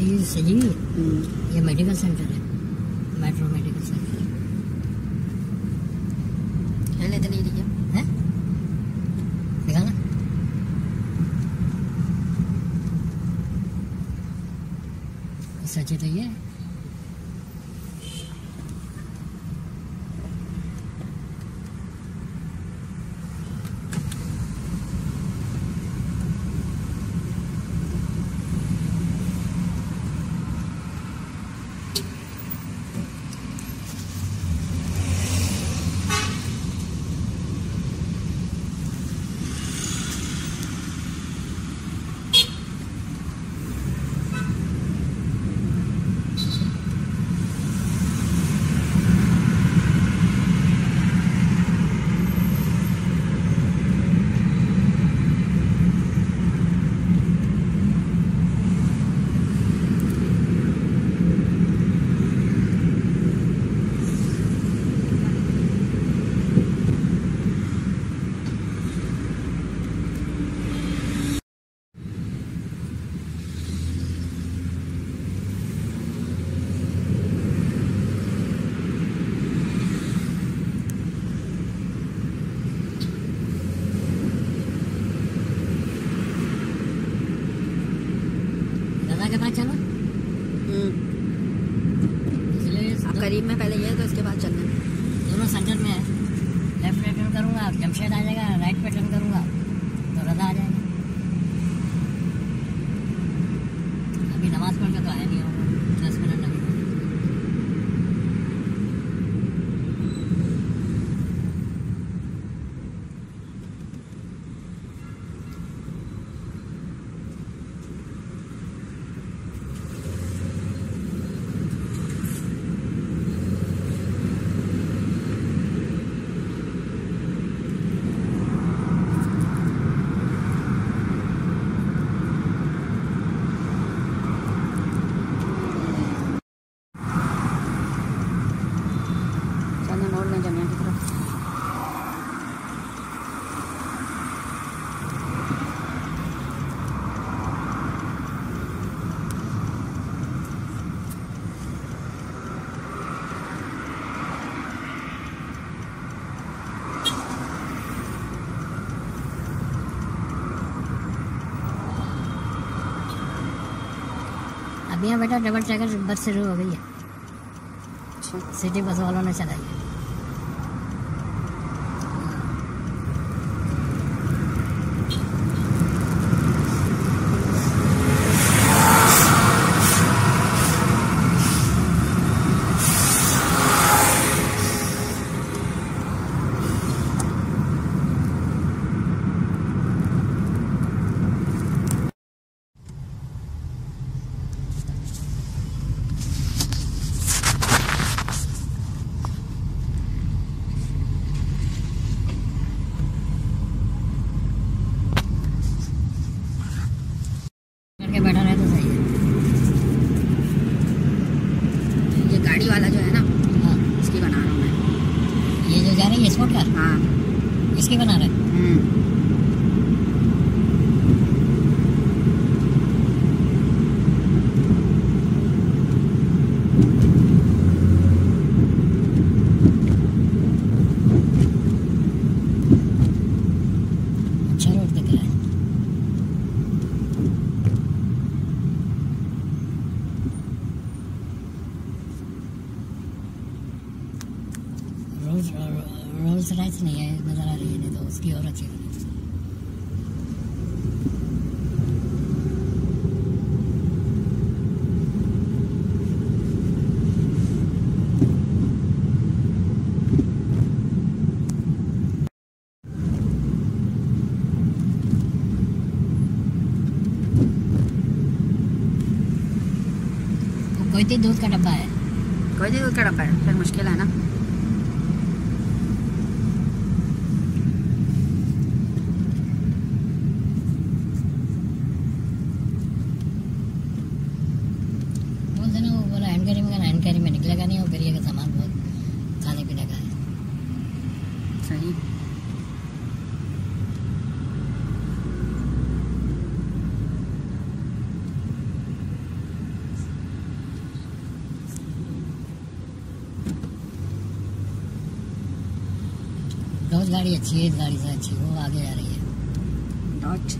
ये सही। है हम्म, ये मेडिकल सेंटर है। मेट्रो मेडिकल सेंटर है। लेते नहीं है है? सच है तो ये दादा चलो हम्म, करीब में पहले ये तो इसके बाद चलना। दोनों सेंटर में है। लेफ़्ट पे टर्न करूँगा जमशेद आ जाएगा राइट पे टर्न करूँगा तो रजा आ जाएगा। अभी नमाज़ पढ़ के तो आया की तरफ़। अभी यहाँ बेटा डबल ट्रैकर बस शुरू हो गई है। अच्छा। सिटी बस वालों ने चलाई है करके बैठा रहे तो सही है ये गाड़ी वाला जो है ना हाँ इसकी बना रहा हूँ मैं ये जो रही है स्पोर्ट कार हाँ। इसकी बना रहे। हम्म, अच्छा रोड दिख रहा है रोल्स रोल्स राइस नहीं है नज़र आ रही है, नहीं तो उसकी और अच्छी कोई दूध का डब्बा है? कोई दूध का डब्बा है, फिर मुश्किल है ना। नहीं हो गली का सामान बहुत खाने पीने का है। सही। डॉज गाड़ी अच्छी है इस गाड़ी से अच्छी वो आगे जा रही है। डॉज